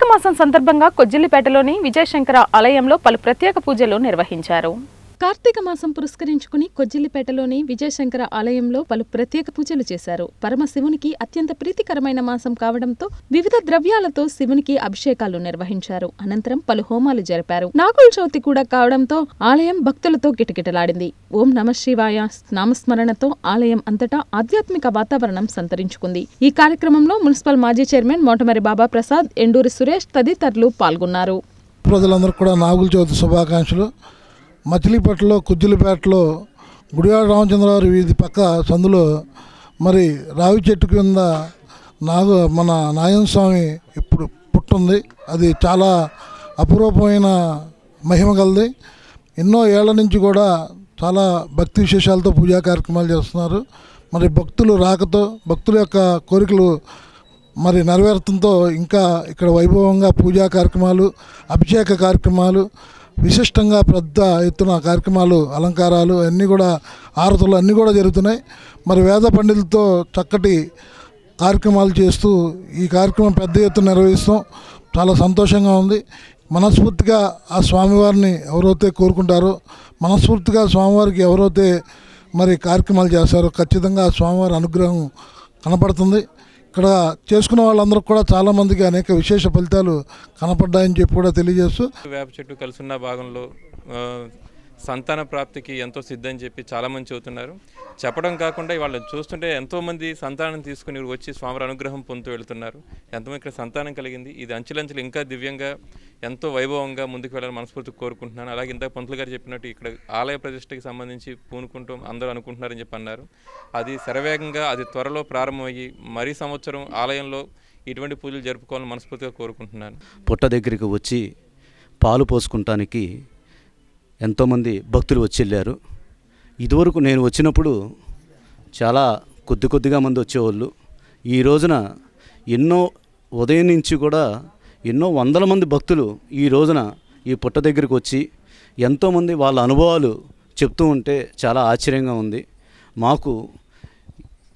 కార్తీక మాసం సందర్భంగా కొజ్జిల్లిపేటలోని విజయశంకర ఆలయంలో పలు ప్రత్యేక పూజలు నిర్వహించారు. కార్తీక మాసం పురస్కరించుకుని కొజ్జిల్లిపేటలోని విజయశంకర ఆలయంలో పలు ప్రత్యేక పూజలు చేశారు. పరమశివునికి అత్యంత ప్రీతికరమైన మాసం కావడంతో వివిధ ద్రవ్యాలతో శివునికి అభిషేకాలు నిర్వహించారు. అనంతరం పలు హోమాలు జరిపారు. నాగుల చవితి కూడా కావడంతో ఆలయం భక్తులతో కిటకిటలాడింది. ఓం నమ శివాయ నామస్మరణతో ఆలయం అంతటా ఆధ్యాత్మిక వాతావరణం సంతరించుకుంది. ఈ కార్యక్రమంలో మున్సిపల్ మాజీ చైర్మన్ మోటమరి బాబా ప్రసాద్ ఎండూరి సురేష్ తదితరులు పాల్గొన్నారు. ప్రజలందరూ కూడా నాగుల చవితి శుభాకాంక్షలు. మచిలీపట్నంలో కుజ్జిలిపేటలో గుడివాడ రామచంద్రవారి వీధి పక్క సందులో మరి రావి చెట్టు కింద నాగు మన నాయన స్వామి ఇప్పుడు పుట్టుంది. అది చాలా అపురూపమైన మహిమ కలది. ఎన్నో ఏళ్ళ నుంచి కూడా చాలా భక్తి విశేషాలతో పూజా కార్యక్రమాలు చేస్తున్నారు. మరి భక్తులు రాకతో భక్తుల యొక్క కోరికలు మరి నెరవేరటంతో ఇంకా ఇక్కడ వైభవంగా పూజా కార్యక్రమాలు అభిషేక కార్యక్రమాలు విశిష్టంగా పెద్ద ఎత్తున కార్యక్రమాలు అలంకారాలు అన్నీ కూడా ఆరతులు అన్నీ కూడా జరుగుతున్నాయి. మరి వేద పండితులతో చక్కటి కార్యక్రమాలు చేస్తూ ఈ కార్యక్రమం పెద్ద ఎత్తున నిర్వహిస్తాం. చాలా సంతోషంగా ఉంది. మనస్ఫూర్తిగా ఆ స్వామివారిని ఎవరైతే కోరుకుంటారో మనస్ఫూర్తిగా స్వామివారికి ఎవరైతే మరి కార్యక్రమాలు చేస్తారో ఖచ్చితంగా ఆ స్వామివారి అనుగ్రహం కనపడుతుంది. ఇక్కడ చేసుకున్న వాళ్ళందరూ కూడా చాలామందికి అనేక విశేష ఫలితాలు కనపడ్డాయని చెప్పి కూడా తెలియజేస్తూ వేప చెట్టు కలిసున్న భాగంలో సంతాన ప్రాప్తికి ఎంతో సిద్ధం చెప్పి చాలామంది చెబుతున్నారు. చెప్పడం కాకుండా వాళ్ళని చూస్తుంటే ఎంతోమంది సంతానం తీసుకుని వచ్చి స్వామి అనుగ్రహం పొందుతూ వెళ్తున్నారు. ఎంతమంది ఇక్కడ సంతానం కలిగింది. ఇది అంచెలంచెలు ఇంకా దివ్యంగా ఎంతో వైభవంగా ముందుకు వెళ్ళాలని మనస్ఫూర్తి కోరుకుంటున్నాను. అలాగే ఇంత పంతులు గారు చెప్పినట్టు ఇక్కడ ఆలయ ప్రతిష్టకి సంబంధించి పూనుకుంటూ అందరూ అనుకుంటున్నారని చెప్పి అన్నారు. అది శరవేగంగా అది త్వరలో ప్రారంభమయ్యి మరీ సంవత్సరం ఆలయంలో ఇటువంటి పూజలు జరుపుకోవాలని మనస్ఫూర్తిగా కోరుకుంటున్నాను. పుట్ట దగ్గరికి వచ్చి పాలు పోసుకుంటానికి ఎంతోమంది భక్తులు వచ్చి వెళ్ళారు. ఇదివరకు నేను వచ్చినప్పుడు చాలా కొద్ది కొద్దిగా మంది వచ్చేవాళ్ళు. ఈ రోజున ఎన్నో ఉదయం నుంచి కూడా ఎన్నో వందల మంది భక్తులు ఈ రోజున ఈ పుట్ట దగ్గరికి వచ్చి ఎంతోమంది వాళ్ళ అనుభవాలు చెప్తూ ఉంటే చాలా ఆశ్చర్యంగా ఉంది. మాకు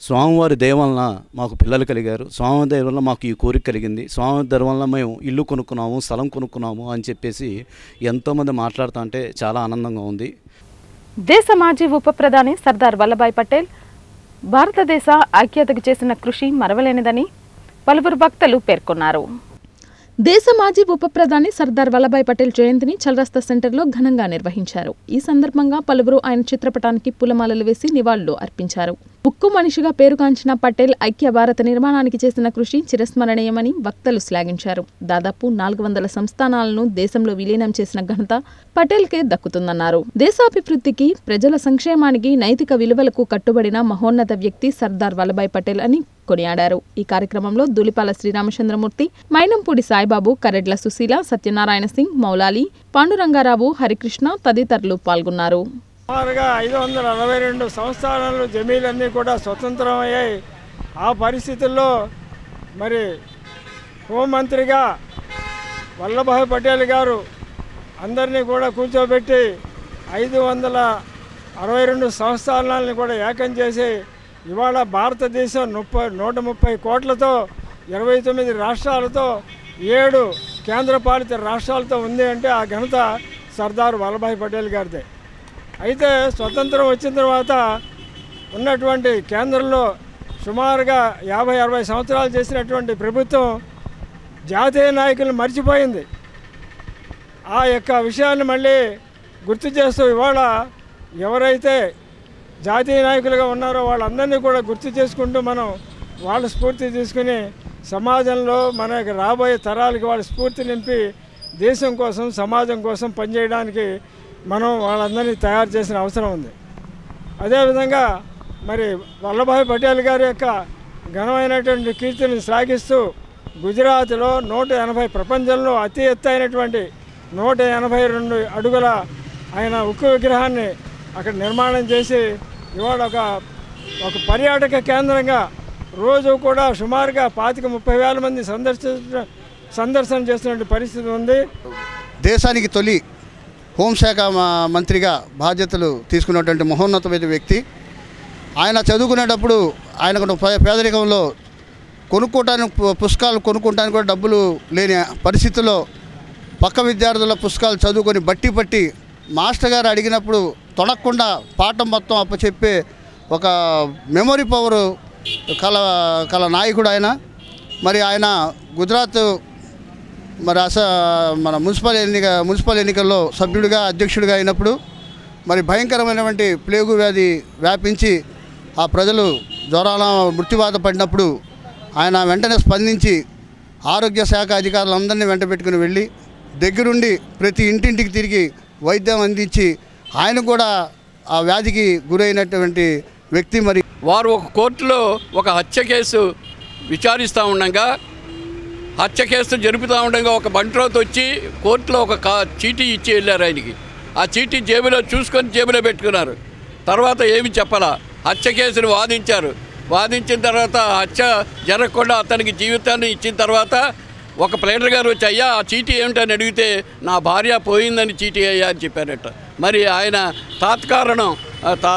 స్వామివారి దయ వలన మాకు పిల్లలు కలిగారు. స్వామి దయ మాకు ఈ కోరిక కలిగింది. స్వామి దయ మేము ఇల్లు కొనుక్కున్నాము స్థలం కొనుక్కున్నాము అని చెప్పేసి ఎంతోమంది మాట్లాడుతూ అంటే చాలా ఆనందంగా ఉంది. దేశ మాజీ ఉప ప్రధాని సర్దార్ వల్లభాయ్ పటేల్ భారతదేశ ఐక్యతకు చేసిన కృషి మరవలేనిదని పలువురు భక్తులు పేర్కొన్నారు. దేశ మాజీ ఉప ప్రధాని సర్దార్ వల్లభాయ్ పటేల్ జయంతిని చల్రస్తా సెంటర్లో ఘనంగా నిర్వహించారు. ఈ సందర్భంగా పలువురు ఆయన చిత్రపటానికి పూలమాలలు వేసి నివాళులు అర్పించారు. ఉక్కు మనిషిగా పేరుగాంచిన పటేల్ ఐక్య భారత నిర్మాణానికి చేసిన కృషి చిరస్మరణీయమని వక్తలు శ్లాఘించారు. దాదాపు నాలుగు వందల సంస్థానాలను దేశంలో విలీనం చేసిన ఘనత పటేల్కే దక్కుతుందన్నారు. దేశాభివృద్ధికి ప్రజల సంక్షేమానికి నైతిక విలువలకు కట్టుబడిన మహోన్నత వ్యక్తి సర్దార్ వల్లభాయ్ పటేల్ అని కొనియాడారు. ఈ కార్యక్రమంలో దులిపాల శ్రీరామచంద్రమూర్తి మైనంపూడి సాయిబాబు కరెడ్ల సుశీల సత్యనారాయణ సింగ్ మౌలాలి పాండురంగారావు హరికృష్ణ తదితరులు పాల్గొన్నారు. సుమారుగా ఐదు వందల అరవై రెండు సంస్థానాలు జమీలన్నీ కూడా స్వతంత్రం అయ్యాయి ఆ పరిస్థితుల్లో మరి హోంమంత్రిగా వల్లభాయ్ పటేల్ గారు అందరినీ కూడా కూర్చోబెట్టి ఐదు వందల అరవై రెండు సంస్థానాలని కూడా ఏకం చేసి ఇవాళ భారతదేశం ముప్పై నూట ముప్పై కోట్లతో ఇరవై తొమ్మిది రాష్ట్రాలతో ఏడు కేంద్రపాలిత రాష్ట్రాలతో ఉంది అంటే ఆ ఘనత సర్దార్ వల్లభాయ్ పటేల్ గారిదే. అయితే స్వతంత్రం వచ్చిన తర్వాత ఉన్నటువంటి కేంద్రంలో సుమారుగా యాభై అరవై సంవత్సరాలు చేసినటువంటి ప్రభుత్వం జాతీయ నాయకులను మర్చిపోయింది. ఆ యొక్క విషయాన్ని మళ్ళీ గుర్తు చేస్తూ ఇవాళ ఎవరైతే జాతీయ నాయకులుగా ఉన్నారో వాళ్ళందరినీ కూడా గుర్తు చేసుకుంటూ మనం వాళ్ళ స్ఫూర్తి తీసుకుని సమాజంలో మన రాబోయే తరాలకి వాళ్ళ స్ఫూర్తి నింపి దేశం కోసం సమాజం కోసం పనిచేయడానికి మనం వాళ్ళందరినీ తయారు చేసిన అవసరం ఉంది. అదేవిధంగా మరి వల్లభాయ్ పటేల్ గారి యొక్క ఘనమైనటువంటి కీర్తిని శ్లాఘిస్తూ గుజరాత్లో నూట ఎనభై ప్రపంచంలో అతి ఎత్తైనటువంటి నూట ఎనభై రెండు అడుగుల ఆయన ఉక్కు విగ్రహాన్ని అక్కడ నిర్మాణం చేసి ఇవాళ ఒక ఒక పర్యాటక కేంద్రంగా రోజు కూడా సుమారుగా పాతిక ముప్పై వేల మంది సందర్శించ సందర్శన చేస్తున్న పరిస్థితి ఉంది. దేశానికి తొలి హోంశాఖ మంత్రిగా బాధ్యతలు తీసుకున్నటువంటి మహోన్నతమైన వ్యక్తి. ఆయన చదువుకునేటప్పుడు ఆయనకు పేదరికంలో కొనుక్కోవటానికి పుస్తకాలు కొనుక్కోవటానికి కూడా డబ్బులు లేని పరిస్థితుల్లో పక్క విద్యార్థుల పుస్తకాలు చదువుకొని బట్టి పట్టి మాస్టర్ గారు అడిగినప్పుడు తొడక్కుండా పాఠం మొత్తం అప్పచెప్పే ఒక మెమొరీ పవర్ కల కల నాయకుడు ఆయన. మరి ఆయన గుజరాత్ మరి అస మన మున్సిపల్ ఎన్నిక మున్సిపల్ ఎన్నికల్లో సభ్యుడిగా అధ్యక్షుడిగా అయినప్పుడు మరి భయంకరమైనటువంటి ప్లేగు వ్యాధి వ్యాపించి ఆ ప్రజలు జ్వరాల మృత్యువాత పడినప్పుడు ఆయన వెంటనే స్పందించి ఆరోగ్య శాఖ అధికారులందరినీ వెంట పెట్టుకుని వెళ్ళి దగ్గరుండి ప్రతి ఇంటింటికి తిరిగి వైద్యం అందించి ఆయన కూడా ఆ వ్యాధికి గురైనటువంటి వ్యక్తి మరి. వారు ఒక కోర్టులో ఒక హత్య కేసు విచారిస్తూ ఉండగా హత్య కేసు జరుపుతూ ఉండగా ఒక బంట్రోత్ వచ్చి కోర్టులో ఒక కా చీటీ ఇచ్చి వెళ్ళారు ఆయనకి. ఆ చీటీ జేబులో చూసుకొని జేబులో పెట్టుకున్నారు. తర్వాత ఏమి చెప్పాలా? హత్య కేసును వాదించారు. వాదించిన తర్వాత హత్య జరగకుండా అతనికి జీవితాన్ని ఇచ్చిన తర్వాత ఒక ప్లేటర్ గారు వచ్చి అయ్యా ఆ చీటీ ఏమిటని అడిగితే నా భార్య పోయిందని చీటీ అయ్యా అని చెప్పారట. మరి ఆయన తాత్కారణం తా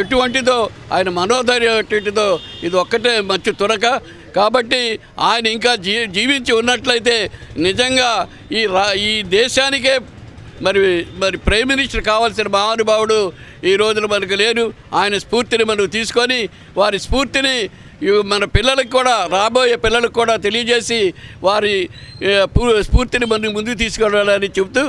ఎటువంటిదో ఆయన మనోధైర్యం ఎటువంటిదో ఇది ఒక్కటే మంచి తురక. కాబట్టి ఆయన ఇంకా జీ జీవించి ఉన్నట్లయితే నిజంగా ఈ రా ఈ దేశానికే మరి మరి ప్రైమ్ మినిస్టర్ కావాల్సిన మహానుభావుడు ఈ రోజున మనకు లేరు ఆయన స్ఫూర్తిని మనం తీసుకొని వారి స్ఫూర్తిని మన పిల్లలకు కూడా రాబోయే పిల్లలకు కూడా తెలియజేసి వారి స్ఫూర్తిని మనం ముందుకు తీసుకెళ్ళాలని చెబుతూ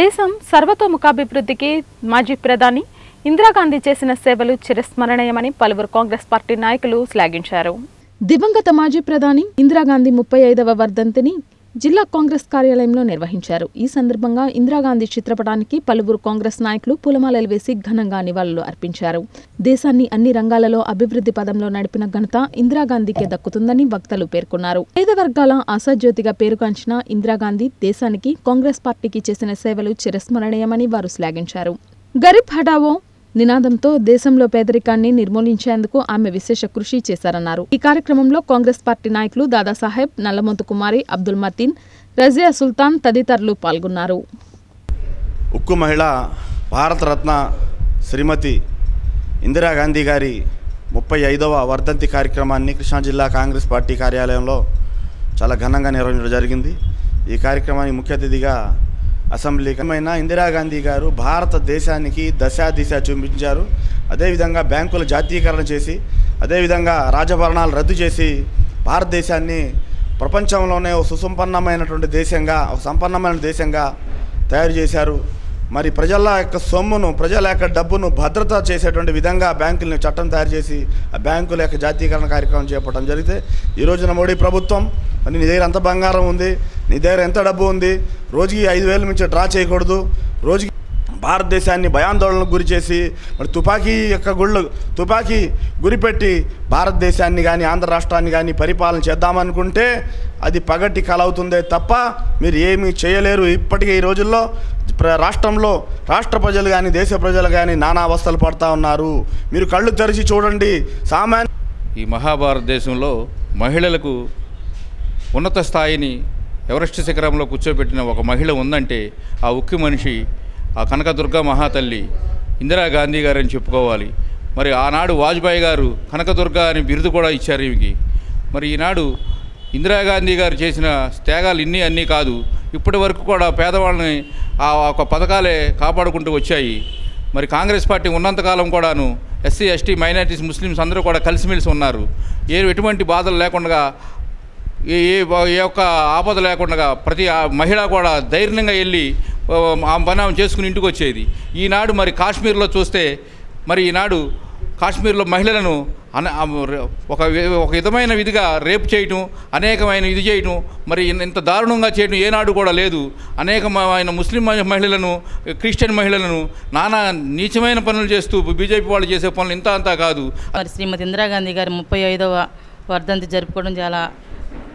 దేశం సర్వతోముఖాభివృద్ధికి మాజీ ప్రధాని ఇందిరాగాంధీ చేసిన సేవలు చిరస్మరణీయమని పలువురు కాంగ్రెస్ పార్టీ నాయకులు శ్లాఘించారు. దివంగత మాజీ ప్రధాని ఇందిరాగాంధీ ముప్పై ఐదవ వర్ధంతిని జిల్లా కాంగ్రెస్ కార్యాలయంలో నిర్వహించారు. ఈ సందర్భంగా ఇందిరాగాంధీ చిత్రపటానికి పలువురు కాంగ్రెస్ నాయకులు పూలమాలలు వేసి ఘనంగా నివాళులు అర్పించారు. దేశాన్ని అన్ని రంగాలలో అభివృద్ధి పదంలో నడిపిన ఘనత ఇందిరాగాంధీకే దక్కుతుందని వక్తలు పేర్కొన్నారు. పేద వర్గాల ఆశాజ్యోతిగా పేరుగాంచిన ఇందిరాగాంధీ దేశానికి కాంగ్రెస్ పార్టీకి చేసిన సేవలు చిరస్మరణీయమని వారు శ్లాఘించారు. గరీబ్ హఠావో నినాదంతో దేశంలో పేదరికాన్ని నిర్మూలించేందుకు ఆమె విశేష కృషి చేశారన్నారు. ఈ కార్యక్రమంలో కాంగ్రెస్ పార్టీ నాయకులు దాదాసాహెబ్ నల్లమంతు కుమారి అబ్దుల్ మతీన్ రజియా సుల్తాన్ తదితరులు పాల్గొన్నారు. ఉక్కు మహిళ భారతరత్న శ్రీమతి ఇందిరాగాంధీ గారి ముప్పై ఐదవ వర్ధంతి కార్యక్రమాన్ని కృష్ణా జిల్లా కాంగ్రెస్ పార్టీ కార్యాలయంలో చాలా ఘనంగా నిర్వహించడం జరిగింది. ఈ కార్యక్రమానికి ముఖ్య అతిథిగా అసెంబ్లీకమైన ఇందిరాగాంధీ గారు భారతదేశానికి దశ దిశ చూపించారు. అదేవిధంగా బ్యాంకుల జాతీయకరణ చేసి అదేవిధంగా రాజభరణాలు రద్దు చేసి భారతదేశాన్ని ప్రపంచంలోనే ఒక సుసంపన్నమైనటువంటి దేశంగా ఒక సంపన్నమైన దేశంగా తయారు చేశారు. మరి ప్రజల యొక్క సొమ్మును ప్రజల యొక్క డబ్బును భద్రత చేసేటువంటి విధంగా బ్యాంకులను చట్టం తయారు చేసి ఆ బ్యాంకుల యొక్క జాతీయకరణ కార్యక్రమం చేపట్టడం జరిగితే ఈ రోజున మోడీ ప్రభుత్వం నీ దగ్గర అంత బంగారం ఉంది నీ దగ్గర ఎంత డబ్బు ఉంది? రోజుకి ఐదు వేల నుంచి డ్రా చేయకూడదు. రోజుకి భారతదేశాన్ని భయాందోళనకు గురి చేసి మరి తుపాకీ యొక్క గుళ్ళు తుపాకీ గురిపెట్టి భారతదేశాన్ని కానీ ఆంధ్ర రాష్ట్రాన్ని కానీ పరిపాలన చేద్దామనుకుంటే అది పగటి కలవుతుందే తప్ప మీరు ఏమీ చేయలేరు. ఇప్పటికే ఈ రోజుల్లో ప్ర- రాష్ట్రంలో రాష్ట్ర ప్రజలు కానీ దేశ ప్రజలు కానీ నానా అవస్థలు పడతా ఉన్నారు. మీరు కళ్ళు తెరిచి చూడండి. సామాన్య ఈ మహాభారతదేశంలో మహిళలకు ఉన్నత స్థాయిని ఎవరెస్ట్ శిఖరంలో కూర్చోబెట్టిన ఒక మహిళ ఉందంటే ఆ ఉక్కి మనిషి ఆ కనకదుర్గ మహాతల్లి ఇందిరాగాంధీ గారని చెప్పుకోవాలి. మరి ఆనాడు వాజ్పేయి గారు కనకదుర్గ అని బిరుదు కూడా ఇచ్చారు ఈమెకి. మరి ఈనాడు ఇందిరాగాంధీ గారు చేసిన త్యాగాలు ఇన్ని అన్నీ కాదు ఇప్పటి వరకు కూడా పేదవాళ్ళని ఆ ఒక పథకాలే కాపాడుకుంటూ వచ్చాయి. మరి కాంగ్రెస్ పార్టీ ఉన్నంతకాలం కూడాను ఎస్సీ ఎస్టీ మైనారిటీస్ ముస్లిమ్స్ అందరూ కూడా కలిసిమెలిసి ఉన్నారు. ఏ ఎటువంటి బాధలు లేకుండా ఈ ఈ యొక్క ఆపద లేకుండా ప్రతి ఆ మహిళ కూడా ధైర్యంగా వెళ్ళి ఆ, ఆ పని చేసుకుని ఇంటికి వచ్చేది. ఈనాడు మరి కాశ్మీర్లో చూస్తే మరి ఈనాడు కాశ్మీర్లో మహిళలను అన ఒక ఒక విధమైన విధిగా రేప్ చేయటం అనేకమైన ఇది చేయటం మరి ఇంత దారుణంగా చేయటం ఏనాడు కూడా లేదు. అనేకమైన ముస్లిం మహిళలను క్రిస్టియన్ మహిళలను నానా నీచమైన పనులు చేస్తూ బీజేపీ వాళ్ళు చేసే పనులు ఇంత అంతా కాదు. మరి శ్రీమతి ఇందిరాగాంధీ గారి ముప్పై ఐదవ వర్ధంతి జరుపుకోవడం చాలా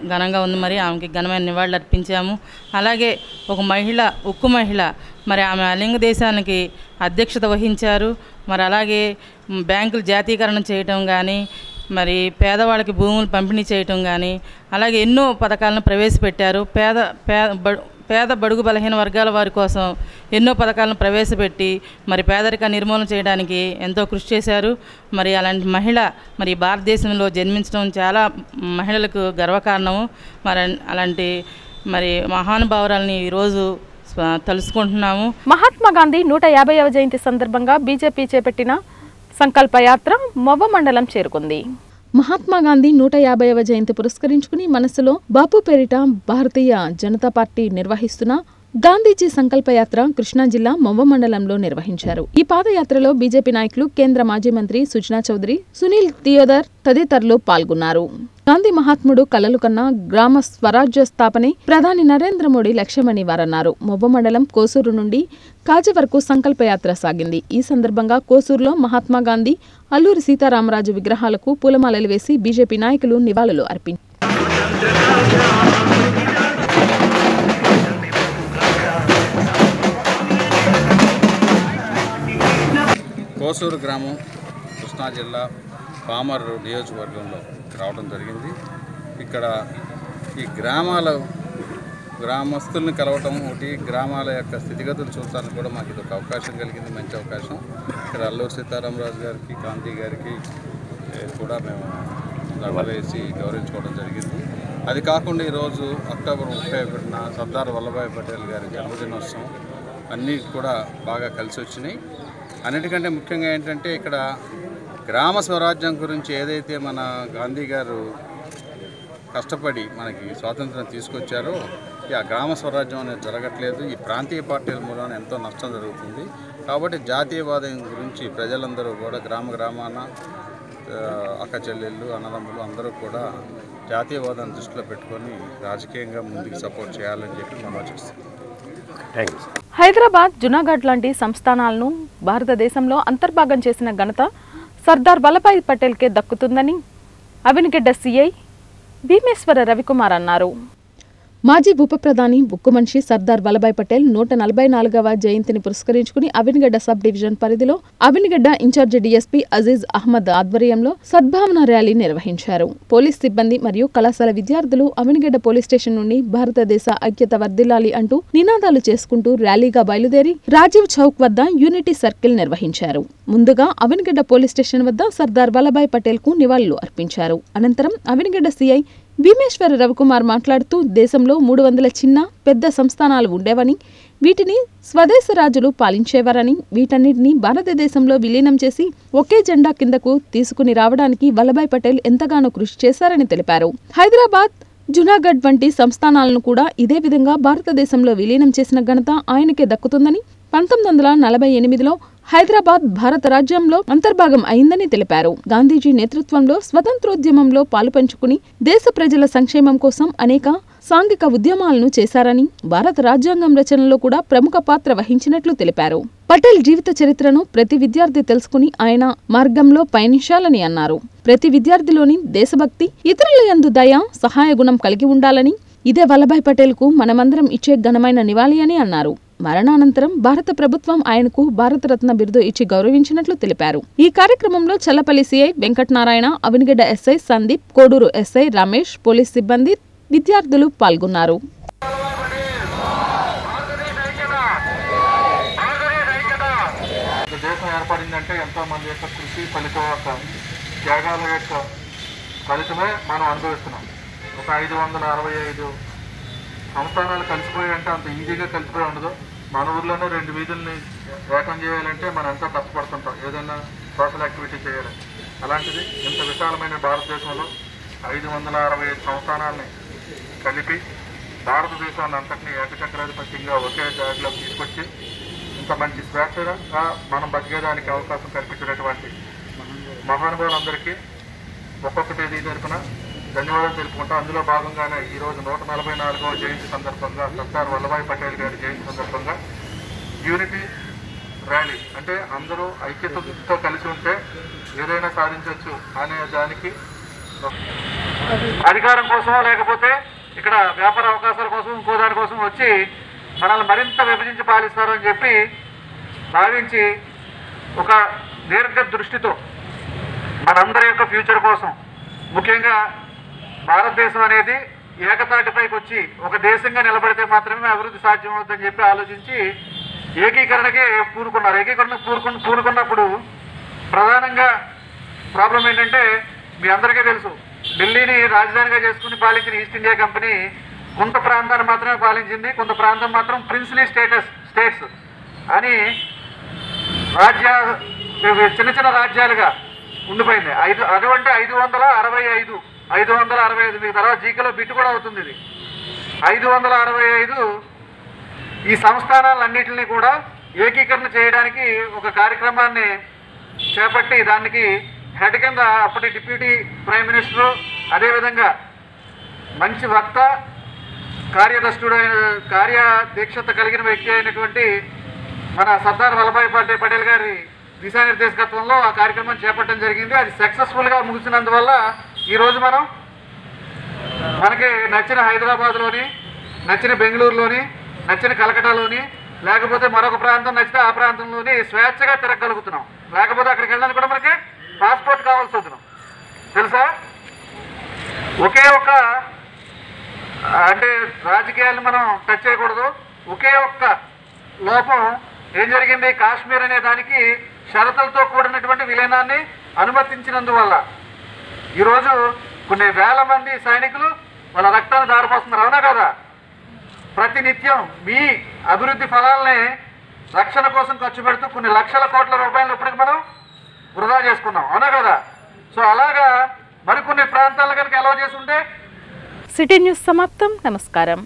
ఘనంగా ఉంది. మరి ఆమెకి ఘనమైన నివాళులు అర్పించాము. అలాగే ఒక మహిళ ఉక్కు మహిళ మరి ఆమె అలింగ దేశానికి అధ్యక్షత వహించారు. మరి అలాగే బ్యాంకులు జాతీకరణ చేయటం కానీ మరి పేదవాళ్ళకి భూములు పంపిణీ చేయటం కానీ అలాగే ఎన్నో పథకాలను ప్రవేశపెట్టారు. పేద పేద బ- పేద బడుగు బలహీన వర్గాల వారి కోసం ఎన్నో పథకాలను ప్రవేశపెట్టి మరి పేదరిక నిర్మూలన చేయడానికి ఎంతో కృషి చేశారు. మరి అలాంటి మహిళ మరి భారతదేశంలో జన్మించడం చాలా మహిళలకు గర్వకారణము. మరి అలాంటి మరి మహానుభావురాలని ఈరోజు తలుసుకుంటున్నాము మహాత్మా గాంధీ నూట యాభైవ జయంతి సందర్భంగా బీజేపీ చేపట్టిన సంకల్పయాత్ర మొవ్వ మండలం చేరుకుంది. మహాత్మా గాంధీ నూట యాభైవ జయంతి పురస్కరించుకుని మనసులో బాపు పేరిట భారతీయ జనతా పార్టీ నిర్వహిస్తున్న గాంధీజీ సంకల్పయాత్ర కృష్ణా జిల్లా మొవ్వ మండలంలో నిర్వహించారు. ఈ పాదయాత్రలో బీజేపీ నాయకులు కేంద్ర మాజీ మంత్రి సుజనా చౌదరి సునీల్ థియోదర్ తదితరులు పాల్గొన్నారు. గాంధీ మహాత్ముడు కలలు కన్నా గ్రామ స్వరాజ్య స్థాపనే ప్రధాని నరేంద్ర మోడీ లక్ష్యమని వారన్నారు మొబ్బ మండలం కోసూరు నుండి కాజవరకు సంకల్పయాత్ర సాగింది. ఈ సందర్భంగా కోసూరులో మహాత్మా గాంధీ అల్లూరి సీతారామరాజు విగ్రహాలకు పూలమాలలు వేసి బీజేపీ నాయకులు నివాళులు అర్పించారు కోసూరు గ్రామం కృష్ణా జిల్లా పామర్ నియోజకవర్గంలో రావడం జరిగింది. ఇక్కడ ఈ గ్రామాల గ్రామస్తుల్ని కలవటం ఒకటి గ్రామాల యొక్క స్థితిగతులు చూడటానికి కూడా మాకు ఇది ఒక అవకాశం కలిగింది మంచి అవకాశం. ఇక్కడ అల్లూరు సీతారామరాజు గారికి గాంధీ గారికి కూడా మేము వేసి గౌరవించుకోవడం జరిగింది. అది కాకుండా ఈరోజు అక్టోబర్ ముప్పై ఒకటిన సర్దార్ వల్లభాయ్ పటేల్ గారి జన్మదినోత్సవం అన్నీ కూడా బాగా కలిసి వచ్చినాయి. అన్నిటికంటే ముఖ్యంగా ఏంటంటే ఇక్కడ గ్రామ స్వరాజ్యం గురించి ఏదైతే మన గాంధీ గారు కష్టపడి మనకి స్వాతంత్రం తీసుకొచ్చారో ఆ గ్రామ స్వరాజ్యం అనేది జరగట్లేదు. ఈ ప్రాంతీయ పార్టీల మూలాన ఎంతో నష్టం జరుగుతుంది. కాబట్టి జాతీయవాదం గురించి ప్రజలందరూ కూడా గ్రామ గ్రామాన అక్క చెల్లెళ్ళు అన్నదమ్ములు అందరూ కూడా జాతీయవాదాన్ని దృష్టిలో పెట్టుకొని రాజకీయంగా ముందుకు సపోర్ట్ చేయాలని చెప్పి మనం చేస్తాం థ్యాంక్ యూ హైదరాబాద్ జునాగఢ్ లాంటి సంస్థానాలను భారతదేశంలో అంతర్భాగం చేసిన ఘనత సర్దార్ వల్లభాయ్ పటేల్కే దక్కుతుందని. అవినిగడ్డ సీఐ భీమేశ్వర రవికుమార్ అన్నారు. మాజీ ఉప ప్రధాని ఉక్కు మనిషి సర్దార్ వల్లభాయ్ పటేల్ నూట నలభై నాలుగవ జయంతిని పురస్కరించుకుని అవినిగడ్డ సబ్ డివిజన్ పరిధిలో Avanigadda in charge DSP Aziz Ahmed ఆధ్వర్యంలో సద్భావన ర్యాలీ నిర్వహించారు. పోలీస్ సిబ్బంది మరియు కళాశాల విద్యార్థులు అవినిగడ్డ పోలీస్ స్టేషన్ నుండి భారతదేశ ఐక్యత వర్ధిల్లాలి అంటూ నినాదాలు చేసుకుంటూ ర్యాలీగా బయలుదేరి రాజీవ్ చౌక్ వద్ద యూనిటీ సర్కిల్ నిర్వహించారు. ముందుగా అవినిగడ్డ పోలీస్ స్టేషన్ వద్ద సర్దార్ వల్లభాయ్ పటేల్కు నివాళులు అర్పించారు. అనంతరం అవినిగడ్డ సీఐ భీమేశ్వర రవికుమార్ మాట్లాడుతూ దేశంలో మూడు వందల చిన్న పెద్ద సంస్థానాలు ఉండేవని వీటిని స్వదేశ రాజులు పాలించేవారని వీటన్నిటిని భారతదేశంలో విలీనం చేసి ఒకే జెండా కిందకు తీసుకుని రావడానికి వల్లభాయ్ పటేల్ ఎంతగానో కృషి చేశారని తెలిపారు. హైదరాబాద్ జునాగఢ్ వంటి సంస్థానాలను కూడా ఇదే విధంగా భారతదేశంలో విలీనం చేసిన ఘనత ఆయనకే దక్కుతుందని పంతొమ్మిది వందల నలభై ఎనిమిదిలో హైదరాబాద్ భారత రాజ్యంలో అంతర్భాగం అయిందని తెలిపారు. గాంధీజీ నేతృత్వంలో స్వతంత్రోద్యమంలో పాలుపంచుకుని దేశ ప్రజల సంక్షేమం కోసం అనేక సాంఘిక ఉద్యమాలను చేశారని భారత రాజ్యాంగం రచనలో కూడా ప్రముఖ పాత్ర వహించినట్లు తెలిపారు. పటేల్ జీవిత చరిత్రను ప్రతి విద్యార్థి తెలుసుకుని ఆయన మార్గంలో పయనించాలని అన్నారు. ప్రతి విద్యార్థిలోని దేశభక్తి ఇతరుల యందు దయ సహాయ గుణం కలిగి ఉండాలని ఇదే వల్లభాయ్ పటేల్కు మనమందరం ఇచ్చే ఘనమైన నివాళి అని అన్నారు. మరణానంతరం భారత ప్రభుత్వం ఆయనకు భారతరత్న బిరుదు ఇచ్చి గౌరవించినట్లు తెలిపారు. ఈ కార్యక్రమంలో Challapalli CI Venkatanarayana Avanigadda SI Sandeep Koduru SI Ramesh police సిబ్బంది విద్యార్థులు పాల్గొన్నారు. దేశం ఏర్పడిందంటే ఎంతో మంది యొక్క కృషి ఫలితం యొక్క త్యాగాల యొక్క ఫలితమే మనం అనుభవిస్తున్నాం. ఐదు వందల అరవై ఐదు. సంస్థానాలు కలిసిపోయి అంటే అంత ఈజీగా కలిసిపోయి ఉండదు. మన ఊర్లోనే రెండు వీధుల్ని ఏకం చేయాలంటే మనం ఎంతో కష్టపడుతుంటాం ఏదైనా సోషల్ యాక్టివిటీ చేయాలి. అలాంటిది ఇంత విశాలమైన భారతదేశంలో ఐదు వందల అరవై ఐదు సంస్థానాలని కలిపి భారతదేశాన్ని అంతటినీ ఏకచక్రాధిపత్యంగా ఒకే దారిలో తీసుకొచ్చి ఇంత మంచి స్వేచ్ఛగా మనం బతికేదానికి అవకాశం కల్పించినటువంటి మహానుభావులందరికీ ఒక్కొక్క తేదీ తరపున ధన్యవాదాలు తెలుపుకుంటా. అందులో భాగంగానే ఈరోజు నూట నలభై నాలుగవ జయంతి సందర్భంగా సర్దార్ వల్లభాయ్ పటేల్ గారి జయంతి సందర్భంగా యూనిటీ ర్యాలీ. అంటే అందరూ ఐక్యతతో కలిసి ఉంటే ఏదైనా సాధించవచ్చు అనే దానికి అధికారం కోసమో లేకపోతే ఇక్కడ వ్యాపార అవకాశాల కోసం ఇంకో దాని కోసం వచ్చి మనల్ని మరింత విభజించి పాలిస్తారు అని చెప్పి భావించి ఒక దీర్ఘ దృష్టితో మనందరి యొక్క ఫ్యూచర్ కోసం ముఖ్యంగా భారతదేశం అనేది ఏకతాటిపైకి వచ్చి ఒక దేశంగా నిలబడితే మాత్రమే అభివృద్ధి సాధ్యం అవుతుందని చెప్పి ఆలోచించి ఏకీకరణకే పూనుకున్నారు. ఏకీకరణ పూనుకు పూనుకున్నప్పుడు ప్రధానంగా ప్రాబ్లం ఏంటంటే మీ అందరికీ తెలుసు ఢిల్లీని రాజధానిగా చేసుకుని పాలించిన ఈస్ట్ ఇండియా కంపెనీ కొంత ప్రాంతాన్ని మాత్రమే పాలించింది కొంత ప్రాంతం మాత్రం ప్రిన్స్లీ స్టేటస్ స్టేట్స్ అని రాజ్య చిన్న చిన్న రాజ్యాలుగా ఉండిపోయింది. ఐదు అటువంటి ఐదు వందల అరవై ఐదు ఐదు వందల అరవై ఐదు మీకు తర్వాత జీకేలో బిట్టు కూడా అవుతుంది ఇది. ఐదు వందల అరవై ఐదు ఈ సంస్థానాలన్నింటినీ కూడా ఏకీకరణ చేయడానికి ఒక కార్యక్రమాన్ని చేపట్టి దానికి హెడ్ కింద అప్పటి డిప్యూటీ ప్రైమ్ మినిస్టరు అదేవిధంగా మంచి వక్త కార్యదర్శుడు అయిన కార్యదీక్షత కలిగిన వ్యక్తి అయినటువంటి మన సర్దార్ వల్లభాయ్ పటేల్ పటేల్ గారి దిశానిర్దేశకత్వంలో ఆ కార్యక్రమం చేపట్టడం జరిగింది. అది సక్సెస్ఫుల్గా ముగిసినందువల్ల ఈరోజు మనం మనకి నచ్చిన హైదరాబాద్లోని నచ్చిన బెంగళూరులోని నచ్చిన కలకటాలోని లేకపోతే మరొక ప్రాంతం నచ్చితే ఆ ప్రాంతంలోని స్వేచ్ఛగా తిరగలుగుతున్నాం లేకపోతే అక్కడికి వెళ్ళడానికి కూడా మనకి పాస్పోర్ట్ కావాల్సి వస్తున్నాం తెలుసా? ఒకే ఒక అంటే రాజకీయాలను మనం టచ్ చేయకూడదు. ఒకే ఒక్క లోపం ఏం జరిగింది? కాశ్మీర్ అనే దానికి షరతులతో కూడినటువంటి విలీనాన్ని అనుమతించినందువల్ల ఈరోజు కొన్ని వేల మంది సైనికులు వాళ్ళ రక్తాన్ని దారిపోస్తున్నారు. అవునా కదా? ప్రతినిత్యం మీ అభివృద్ధి ఫలాల్ని రక్షణ కోసం ఖర్చు పెడుతూ కొన్ని లక్షల కోట్ల రూపాయలు ఇప్పటికి మనం వృధా చేసుకున్నాం. అవునా కదా? సో అలాగా మరికొన్ని ప్రాంతాలు కనుక ఎలా చేసి ఉంటే సిటీ న్యూస్ సమాప్తం. నమస్కారం.